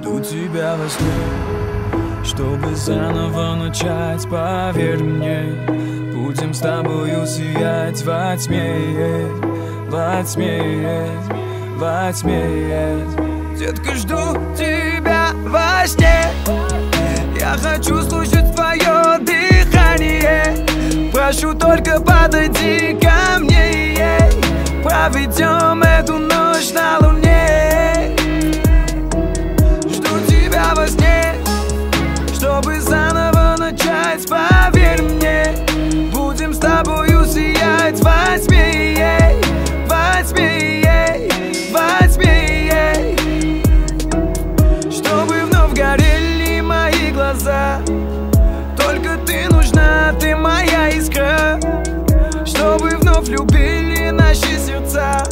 тебя во сне Чтобы заново начать, поверь мне Будем с тобою сиять во тьме Во тьме, во тьме. Детка, жду тебя во сне. Я хочу слушать твое дыхание. Прошу, только подойди Чтобы вновь любили наши сердца.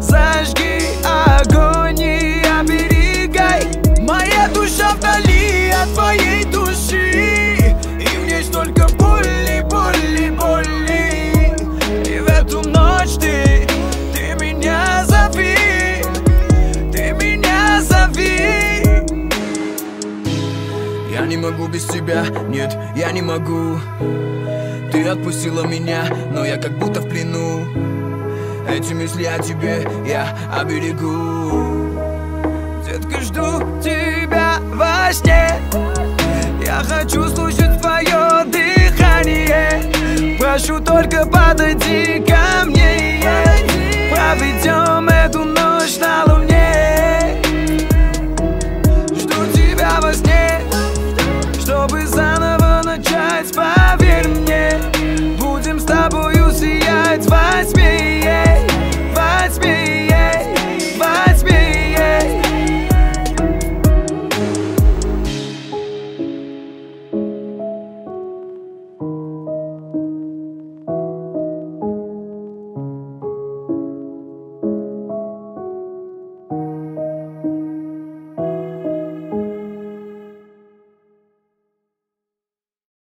Зажги огонь и оберегай. Моя душа вдали от твоей души. И в ней столько боли, боли, боли. И в эту ночь ты, ты меня зови. Ты меня зови. Я не могу без тебя, нет, я не могу Ты отпустила меня, но я как будто в плену. Эти мысли о тебе я оберегу. Детка, жду тебя во сне. Я хочу слушать твое дыхание. Прошу, только подойди